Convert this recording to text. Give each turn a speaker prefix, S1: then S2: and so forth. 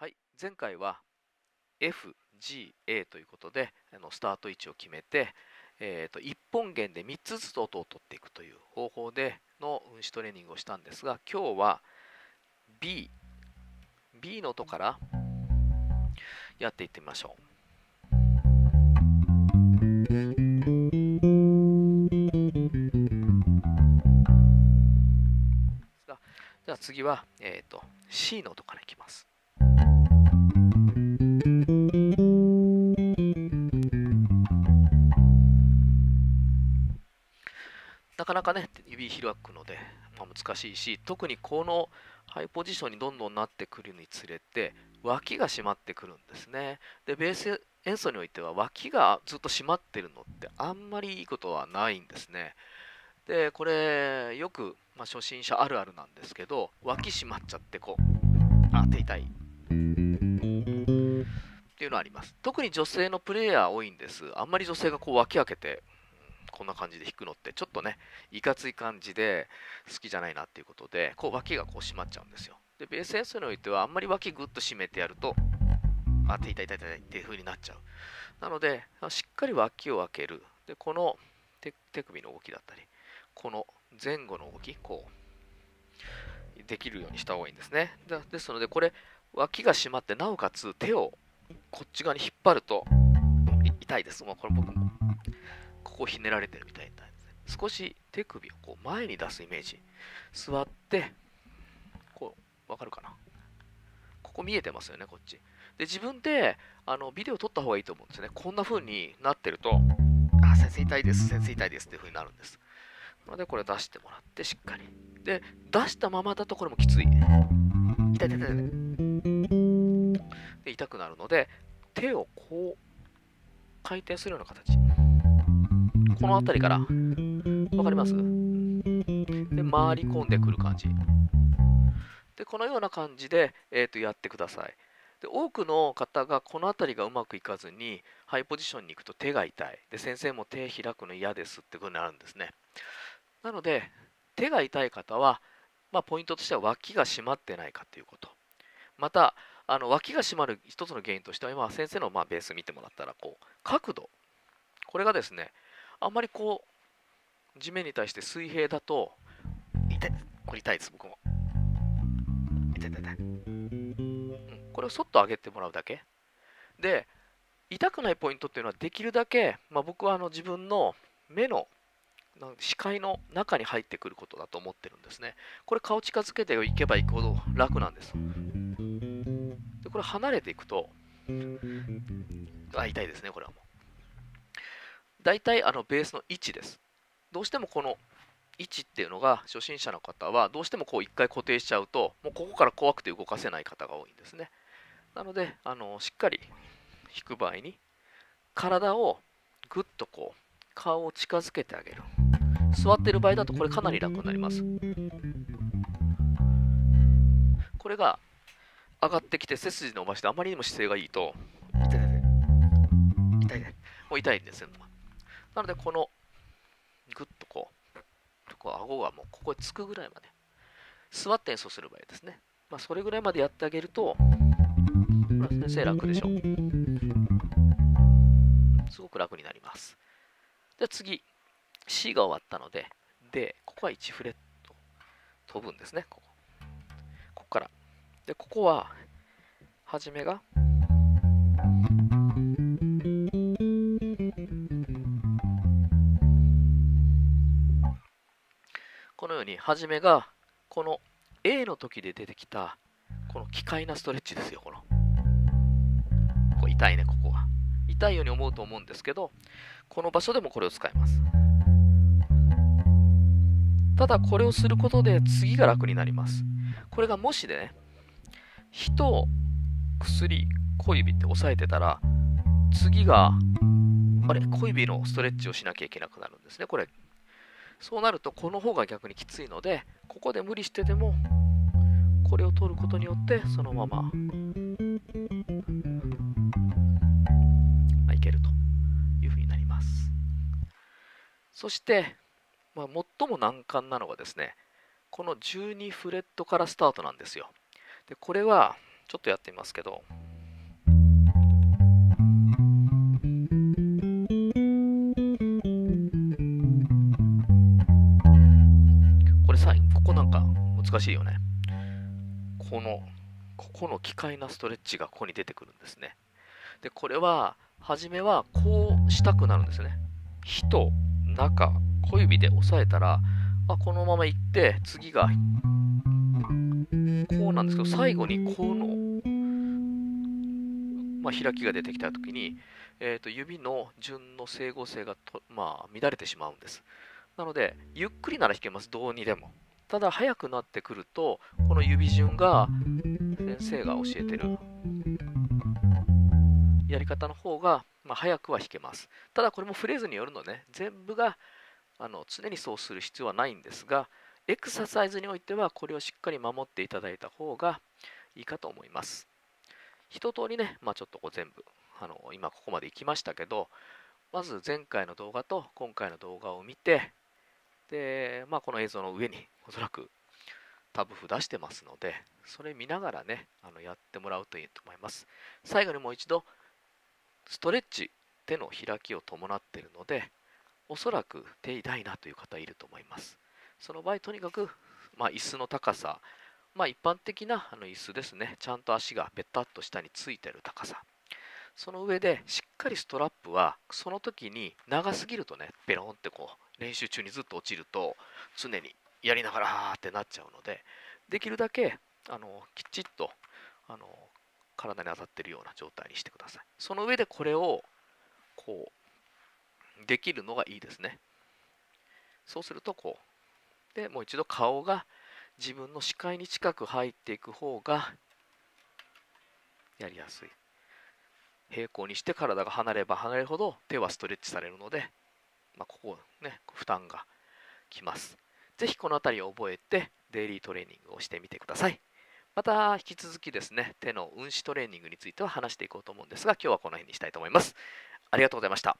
S1: はい、前回は F、G、A ということであのスタート位置を決めて、えー、と1本弦で3つずつ音を取っていくという方法での運指トレーニングをしたんですが今日は B、B の音からやっていってみましょう。じゃあ次は、えーと、C の音からいきます。なかなかね、指開くので、まあ、難しいし、特にこのハイポジションにどんどんなってくるにつれて、脇が締まってくるんですね。で、ベース演奏においては、脇がずっと締まってるのってあんまりいいことはないんですね。で、これ、よくまあ、初心者あるあるなんですけど脇締まっちゃってこうあ手痛いっていうのあります。特に女性のプレイヤー多いんです。あんまり女性がこう脇開けてこんな感じで弾くのってちょっとねいかつい感じで好きじゃないなっていうことでこう脇がこう締まっちゃうんですよ。でベース演奏においてはあんまり脇グッと締めてやるとあ手痛い痛い痛いたっていう風になっちゃう。なのでしっかり脇を開ける。でこの手首の動きだったりこの前後の動き、こう、できるようにした方がいいんですね。ですので、これ、脇が締まって、なおかつ手をこっち側に引っ張ると、痛いです。もうこれ僕も、ここひねられてるみたいな、少し手首をこう前に出すイメージ。座って、こう、わかるかなここ見えてますよね、こっち。で、自分で、あの、ビデオ撮った方がいいと思うんですね。こんな風になってると、あ、先生痛いです、先生痛いですっていう風になるんですな。ので、これ出してもらってしっかり。で、出したままだとこれもきつい。痛い痛い痛い痛い。で、痛くなるので、手をこう、回転するような形。この辺りから、わかります？で、回り込んでくる感じ。で、このような感じで、えー、とやってください。で多くの方がこの辺りがうまくいかずにハイポジションに行くと手が痛いで先生も手開くの嫌ですってことになるんですねなので手が痛い方は、まあ、ポイントとしては脇が締まってないかということまたあの脇が締まる一つの原因としては今先生のまあベース見てもらったらこう角度これがですねあんまりこう地面に対して水平だと痛い痛いです僕も痛い痛い痛い、これをそっと上げてもらうだけで痛くないポイントっていうのはできるだけ、まあ、僕はあの自分の目の視界の中に入ってくることだと思ってるんですね。これ顔近づけていけばいくほど楽なんです。でこれ離れていくと、あ、痛いですね、これはもう。大体あのベースの位置です。どうしてもこの位置っていうのが初心者の方はどうしてもこう一回固定しちゃうともうここから怖くて動かせない方が多いんですね。なのであのしっかり引く場合に体をぐっとこう顔を近づけてあげる。座ってる場合だとこれかなり楽になります。これが上がってきて背筋伸ばしてあまりにも姿勢がいいと痛い痛い痛いもう痛いんですよ。なのでこのぐっとこうこう顎がもうここにつくぐらいまで座って演奏する場合ですね。まあ、それぐらいまでやってあげると、先生楽でしょすごく楽になります。で次、C が終わったので、で、ここは1フレット飛ぶんですね。ここここから。で、ここは、初めが、このように、初めが、この A の時で出てきた、この機械なストレッチですよ、この。こ痛いね、ここが。痛いように思うと思うんですけど、この場所でもこれを使います。ただこれをすることで次が楽になります。これがもしでね、火と薬、小指って押さえてたら、次が、あれ、小指のストレッチをしなきゃいけなくなるんですね、これ。そうなると、この方が逆にきついので、ここで無理してでも、これを取ることによって、そのまま、いけるというふうになります。そして、まあ、最も難関なのはですね、この12フレットからスタートなんですよ。でこれはちょっとやってみますけど、これさ、ここなんか難しいよね。この、ここの機械なストレッチがここに出てくるんですね。で、これは、初めはこうしたくなるんですね。火と中、小指で押さえたら、あこのまま行って、次がこうなんですけど、最後にこうの、まあ、開きが出てきたときに、えーと、指の順の整合性がと、まあ、乱れてしまうんです。なので、ゆっくりなら弾けます、どうにでも。ただ、速くなってくると、この指順が、先生が教えてるやり方の方が、まあ、早くは弾けます。ただ、これもフレーズによるの、ね、全部があの常にそうする必要はないんですが、エクササイズにおいてはこれをしっかり守っていただいた方がいいかと思います。一通りね、まあ、ちょっとこう全部あの今ここまで行きましたけどまず前回の動画と今回の動画を見てで、まあ、この映像の上におそらくタブ譜出してますのでそれ見ながらねあのやってもらうといいと思います最後にもう一度ストレッチ手の開きを伴っているのでおそらく手痛いなという方いると思いますその場合、とにかく、まあ、椅子の高さ、まあ、一般的なあの椅子ですね、ちゃんと足がペタッと下についてる高さ。その上で、しっかりストラップは、その時に長すぎるとね、ベロンってこう、練習中にずっと落ちると、常にやりながら、ーってなっちゃうので、できるだけ、あのきちっと、あの体に当たっているような状態にしてください。その上でこれを、こう、できるのがいいですね。そうすると、こう、でもう一度顔が自分の視界に近く入っていく方がやりやすい。平行にして体が離れば離れるほど手はストレッチされるので、まあ、ここね負担がきます。是非この辺りを覚えてデイリートレーニングをしてみてください。また引き続きですね手の運指トレーニングについては話していこうと思うんですが今日はこの辺にしたいと思います。ありがとうございました。